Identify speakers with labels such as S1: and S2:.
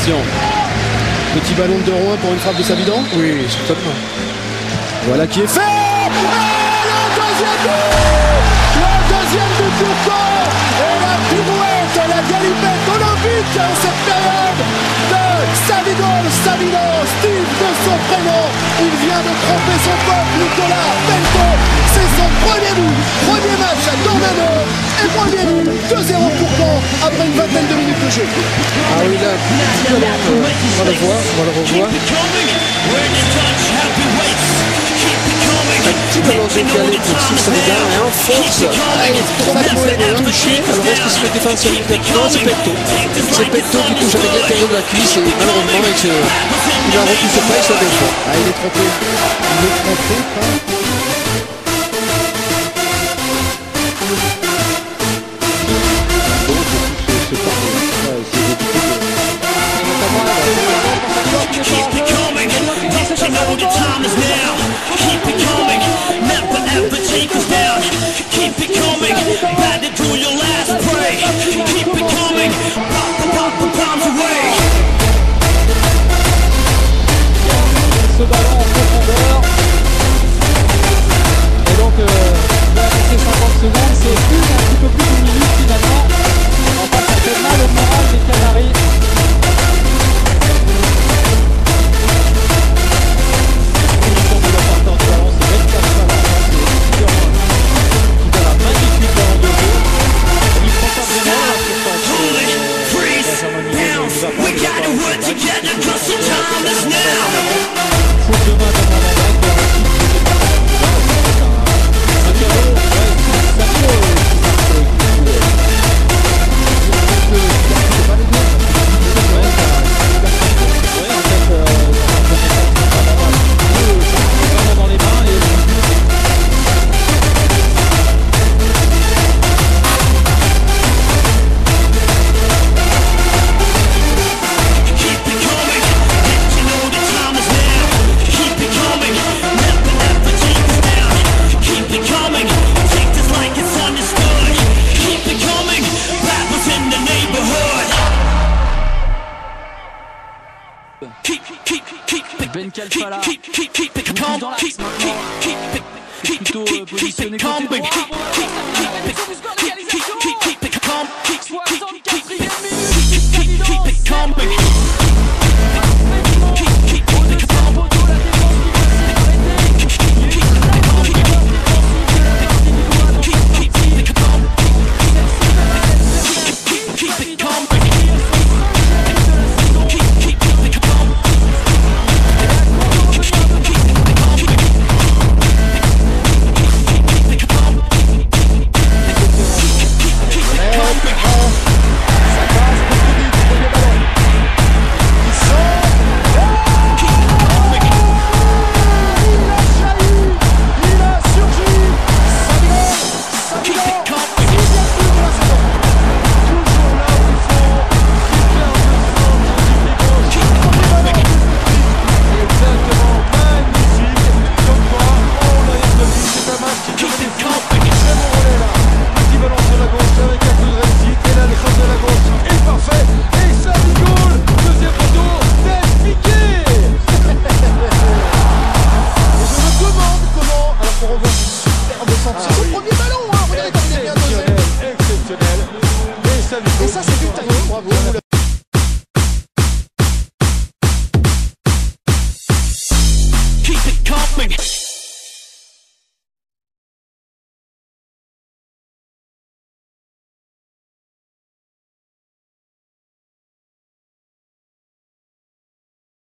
S1: Petit ballon de Rouen pour une frappe de Savidan.
S2: Oui, certainement.
S1: Voilà qui est fait. Et le deuxième but Le deuxième but pour Caen Et la pirouette, la galipette olympique en cette période de Savidon, Savidon, Steve de son prénom. Il vient de tromper son pote Nicolas après une vingtaine de minutes de jeu.
S2: Ah oui, là, on va le voir, on va le revoir. Un petit ballon décalé pour Savidan et en force, il est touché. Alors est-ce que c'est le défenseur Non, c'est Pecto. C'est Pecto qui touche avec l'intérieur de la cuisse et malheureusement il se, il en repousse pas et ça défend.
S1: Ah, il est trompé. Il est trompé, pas
S3: the time is now? Keep Keep, keep, keep it,
S4: Ben
S3: keep,
S4: Kalfala.
S3: keep, keep, keep it
S4: Plus
S3: coming,
S4: dans l'axe
S3: keep, keep,
S4: maintenant.
S3: keep it, keep,
S4: Plutôt,
S3: keep,
S4: euh,
S3: keep
S4: positionné
S3: it
S4: côté
S3: coming,
S4: droit.
S3: keep, keep, keep it, keep, keep, keep, keep it coming, keep, keep, keep, keep, keep,
S1: centre, c'est son premier ballon, hein, regardez comme il est bien dosé.
S5: Exceptionnel, exceptionnel. Et ça
S1: Et ça, c'est du timing, bravo.
S3: Keep it coming.